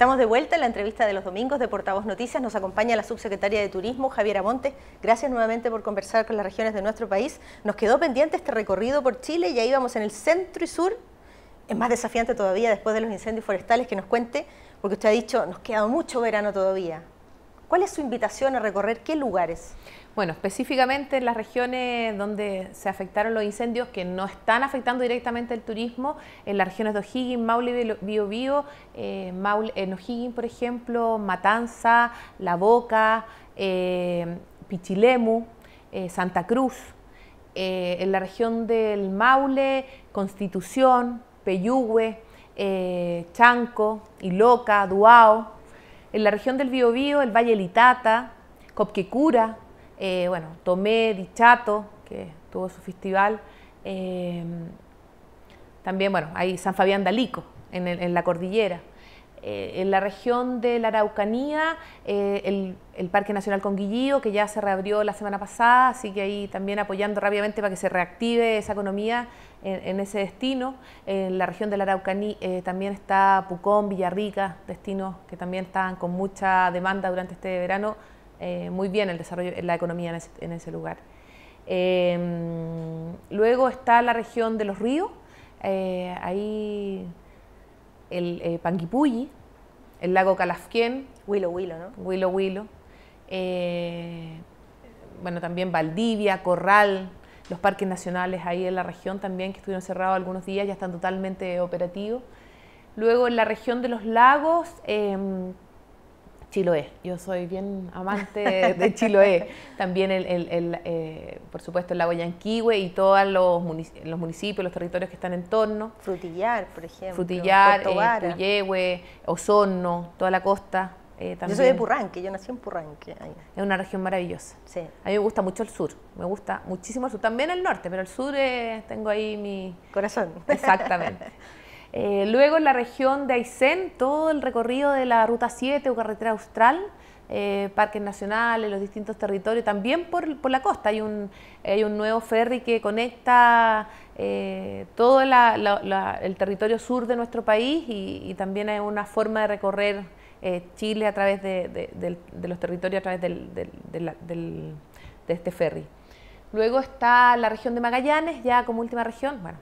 Estamos de vuelta en la entrevista de los domingos de Portavoz Noticias. Nos acompaña la subsecretaria de Turismo, Javiera Montes. Gracias nuevamente por conversar con las regiones de nuestro país. Nos quedó pendiente este recorrido por Chile y ahí vamos en el centro y sur. Es más desafiante todavía después de los incendios forestales que nos cuente, porque usted ha dicho, nos queda mucho verano todavía. ¿Cuál es su invitación a recorrer qué lugares? Bueno, específicamente en las regiones donde se afectaron los incendios que no están afectando directamente el turismo, en las regiones de O'Higgins, Maule, Biobío, eh, en O'Higgins, por ejemplo, Matanza, La Boca, eh, Pichilemu, eh, Santa Cruz, eh, en la región del Maule, Constitución, Peyúgue, Chanco, Iloca, Duao, en la región del Biobío, el Valle Litata, Copquecura, eh, bueno, Tomé, Dichato, que tuvo su festival. Eh, también, bueno, hay San Fabián de Alico, en, la cordillera. Eh, en la región de la Araucanía, el, Parque Nacional Conguillío, que ya se reabrió la semana pasada, así que ahí también apoyando rápidamente para que se reactive esa economía en, ese destino. En la región de la Araucanía también está Pucón, Villarrica, destinos que también están con mucha demanda durante este verano eh, muy bien el desarrollo, la economía en ese, lugar. Em, luego está la región de los ríos, eh, ahí el eh, Panguipulli, el lago Calafquén. Huilo Huilo, ¿no? Huilo Huilo. bueno, también Valdivia, Corral, los parques nacionales ahí en la región también, que estuvieron cerrados algunos días, ya están totalmente operativos. Luego en la región de los lagos, em, Chiloé. Yo soy bien amante de Chiloé. También, el, eh, por supuesto, el lago Yanquihue y todos los, municipios, los territorios que están en torno. Frutillar, por ejemplo. Frutillar, eh, Puyehue, Osorno, toda la costa. Eh, yo soy de Purranque, yo nací en Purranque. Es una región maravillosa. Sí. A mí me gusta mucho el sur, me gusta muchísimo el sur. También el norte, pero el sur tengo ahí mi... Corazón. Exactamente. Eh, luego en la región de Aysén, todo el recorrido de la Ruta 7 o Carretera Austral, eh, parques nacionales, los distintos territorios, también por, la costa. Hay un, nuevo ferry que conecta eh, todo el territorio sur de nuestro país y, también hay una forma de recorrer Chile a través de, los territorios, a través de este ferry. Luego está la región de Magallanes, ya como última región, bueno,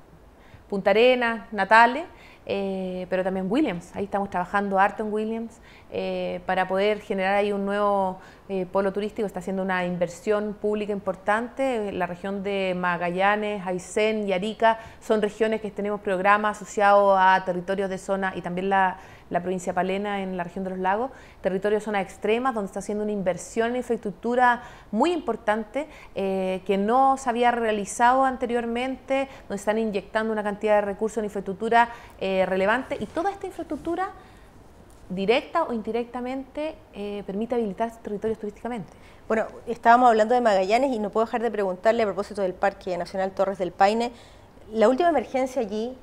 Punta Arenas, Natales, eh, pero también Williams. Ahí estamos trabajando harto en Williams eh, para poder generar ahí un nuevo eh, polo turístico. Está haciendo una inversión pública importante. La región de Magallanes, Aysén y Arica son regiones que tenemos programas asociados a territorios de zona y también la la provincia Palena en la región de los lagos, territorio de zonas extremas, donde está haciendo una inversión en infraestructura muy importante eh, que no se había realizado anteriormente, donde están inyectando una cantidad de recursos en infraestructura eh, relevante y toda esta infraestructura directa o indirectamente eh, permite habilitar territorios turísticamente. Bueno, estábamos hablando de Magallanes y no puedo dejar de preguntarle a propósito del Parque Nacional Torres del Paine, la última emergencia allí,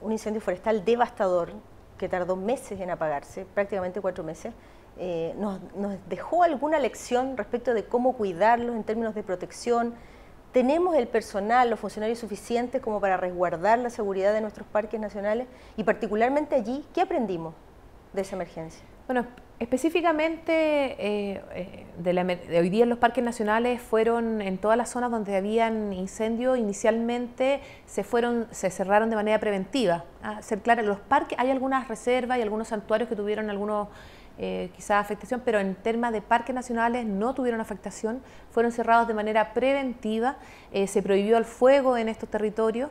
un incendio forestal devastador que tardó meses en apagarse, prácticamente cuatro meses, eh, nos, dejó alguna lección respecto de cómo cuidarlos en términos de protección. ¿Tenemos el personal, los funcionarios suficientes como para resguardar la seguridad de nuestros parques nacionales? Y particularmente allí, ¿qué aprendimos de esa emergencia? Bueno, específicamente eh, eh, de, hoy día los parques nacionales fueron en todas las zonas donde habían incendios, inicialmente se fueron, se cerraron de manera preventiva. A ser claro, los parques hay algunas reservas y algunos santuarios que tuvieron algunos eh, quizás afectación, pero en temas de parques nacionales no tuvieron afectación, fueron cerrados de manera preventiva, se prohibió el fuego en estos territorios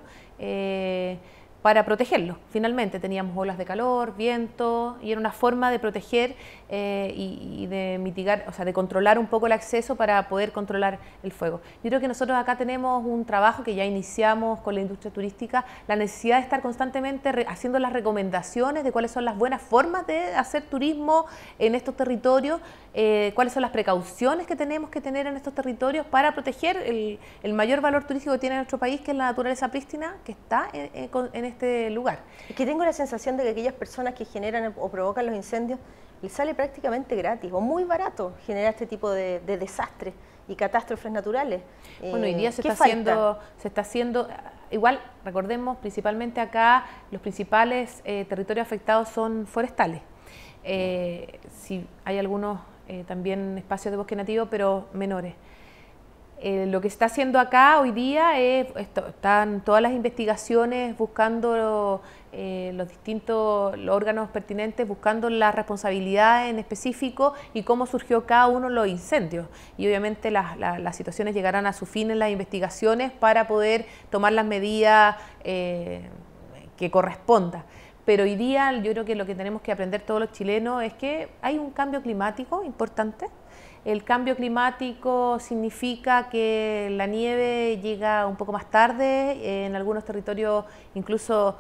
para protegerlo. Finalmente teníamos olas de calor, viento, y era una forma de proteger eh, y, de mitigar, o sea, de controlar un poco el acceso para poder controlar el fuego. Yo creo que nosotros acá tenemos un trabajo que ya iniciamos con la industria turística, la necesidad de estar constantemente haciendo las recomendaciones de cuáles son las buenas formas de hacer turismo en estos territorios, eh, cuáles son las precauciones que tenemos que tener en estos territorios para proteger el, mayor valor turístico que tiene nuestro país, que es la naturaleza prístina que está en, en este lugar. Es que tengo la sensación de que aquellas personas que generan o provocan los incendios les sale prácticamente gratis o muy barato generar este tipo de, desastres y catástrofes naturales. Bueno, hoy día se está, haciendo, se está haciendo, igual recordemos, principalmente acá los principales eh, territorios afectados son forestales. si hay algunos también espacios de bosque nativo, pero menores. Eh, lo que está haciendo acá hoy día es, están todas las investigaciones buscando eh, los distintos órganos pertinentes, buscando la responsabilidad en específico y cómo surgió cada uno los incendios. Y obviamente las, situaciones llegarán a su fin en las investigaciones para poder tomar las medidas eh, que correspondan. Pero hoy día yo creo que lo que tenemos que aprender todos los chilenos es que hay un cambio climático importante. El cambio climático significa que la nieve llega un poco más tarde, en algunos territorios incluso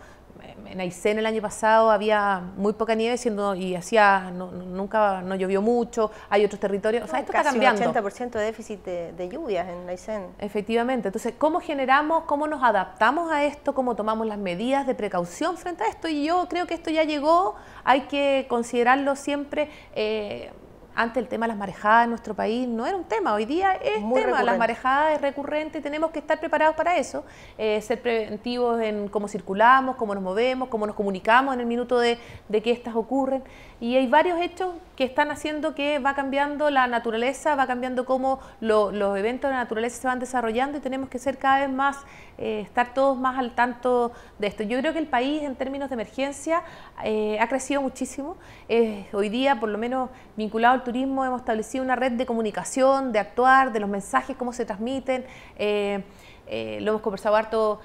en Aysén el año pasado había muy poca nieve siendo y hacía nunca no llovió mucho hay otros territorios o sea esto está cambiando. un 80% de déficit de, lluvias en Aysén. Efectivamente entonces cómo generamos cómo nos adaptamos a esto cómo tomamos las medidas de precaución frente a esto y yo creo que esto ya llegó hay que considerarlo siempre eh, antes el tema de las marejadas en nuestro país no era un tema, hoy día es tema, las marejadas es recurrente, tenemos que estar preparados para eso, eh, ser preventivos en cómo circulamos, cómo nos movemos, cómo nos comunicamos en el minuto de, que estas ocurren. Y hay varios hechos que están haciendo que va cambiando la naturaleza, va cambiando cómo los eventos de la naturaleza se van desarrollando y tenemos que ser cada vez más, eh, estar todos más al tanto de esto. Yo creo que el país en términos de emergencia eh, ha crecido muchísimo. hoy día, por lo menos vinculado al turismo, hemos establecido una red de comunicación, de actuar, de los mensajes, cómo se transmiten. Eh, lo hemos conversado harto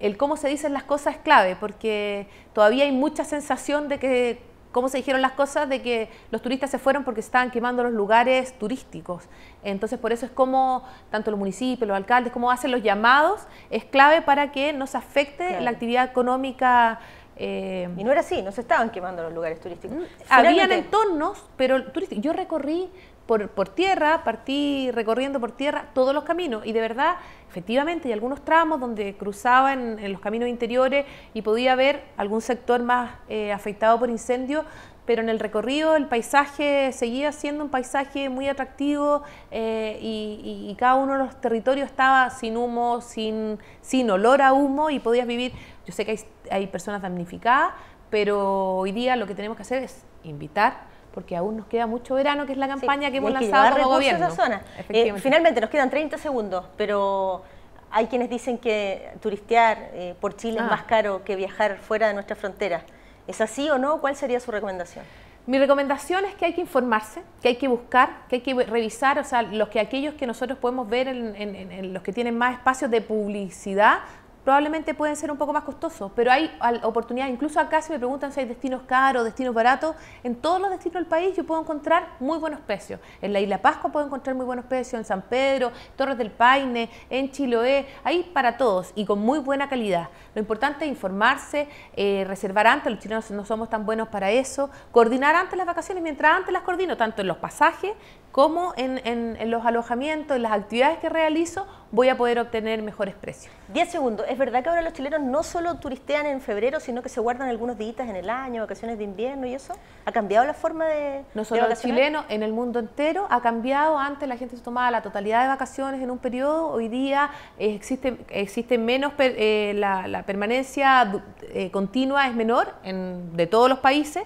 el cómo se dicen las cosas es clave, porque todavía hay mucha sensación de que cómo se dijeron las cosas de que los turistas se fueron porque estaban quemando los lugares turísticos. Entonces, por eso es como tanto los municipios, los alcaldes, como hacen los llamados, es clave para que no se afecte la actividad económica. Eh, y no era así, no se estaban quemando los lugares turísticos. Mm, habían entornos, pero turísticos. Yo recorrí por, por, tierra, partí recorriendo por tierra todos los caminos y de verdad, efectivamente, hay algunos tramos donde cruzaba en, los caminos interiores y podía ver algún sector más eh, afectado por incendio, pero en el recorrido el paisaje seguía siendo un paisaje muy atractivo eh, y, cada uno de los territorios estaba sin humo, sin, sin olor a humo y podías vivir, yo sé que hay, hay personas damnificadas, pero hoy día lo que tenemos que hacer es invitar porque aún nos queda mucho verano, que es la campaña que hemos lanzado como gobierno. zona. Eh, finalmente, nos quedan 30 segundos, pero hay quienes dicen que turistear eh, por Chile es ah. más caro que viajar fuera de nuestra frontera. ¿Es así o no? ¿Cuál sería su recomendación? Mi recomendación es que hay que informarse, que hay que buscar, que hay que revisar, o sea, los que aquellos que nosotros podemos ver en los que tienen más espacios de publicidad probablemente pueden ser un poco más costosos, pero hay oportunidades, incluso acá si me preguntan si hay destinos caros, destinos baratos, en todos los destinos del país yo puedo encontrar muy buenos precios. En la Isla Pascua puedo encontrar muy buenos precios, en San Pedro, Torres del Paine, en Chiloé, hay para todos y con muy buena calidad. Lo importante es informarse, eh, reservar antes, los chilenos no somos tan buenos para eso, coordinar antes las vacaciones, mientras antes las coordino, tanto en los pasajes como en, en los alojamientos, en las actividades que realizo, voy a poder obtener mejores precios. Diez segundos. ¿Es verdad que ahora los chilenos no solo turistean en febrero, sino que se guardan algunos días en el año, vacaciones de invierno y eso? ¿Ha cambiado la forma de No solo los chilenos, en el mundo entero ha cambiado. Antes la gente se tomaba la totalidad de vacaciones en un periodo. Hoy día existe, existe menos, eh, la, permanencia eh, continua es menor en, de todos los países,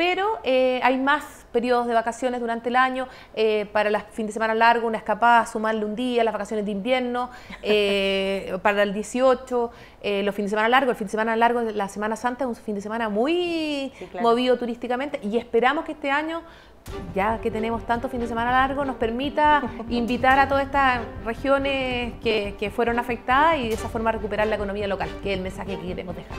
pero eh, hay más periodos de vacaciones durante el año, eh, para los fines de semana largo, una escapada, sumarle un día, las vacaciones de invierno, eh, para el 18, los fines de semana largos, el fin de semana largo, la Semana Santa es un fin de semana muy movido turísticamente y esperamos que este año ya que tenemos tanto fin de semana largo, nos permita invitar a todas estas regiones que, que fueron afectadas y de esa forma recuperar la economía local, que es el mensaje que queremos dejar.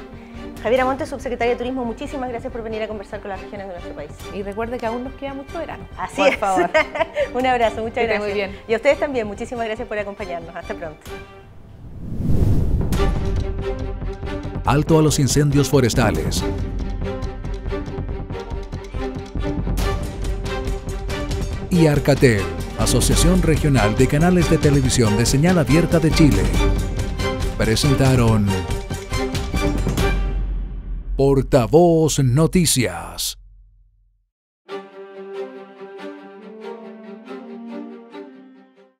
Javiera Montes, subsecretaria de Turismo, muchísimas gracias por venir a conversar con las regiones de nuestro país. Y recuerde que aún nos queda mucho verano. Así por es. favor. Un abrazo, muchas gracias. Muy bien. Y a ustedes también, muchísimas gracias por acompañarnos. Hasta pronto. Alto a los incendios forestales. Y Arcatel, Asociación Regional de Canales de Televisión de Señal Abierta de Chile, presentaron Portavoz Noticias.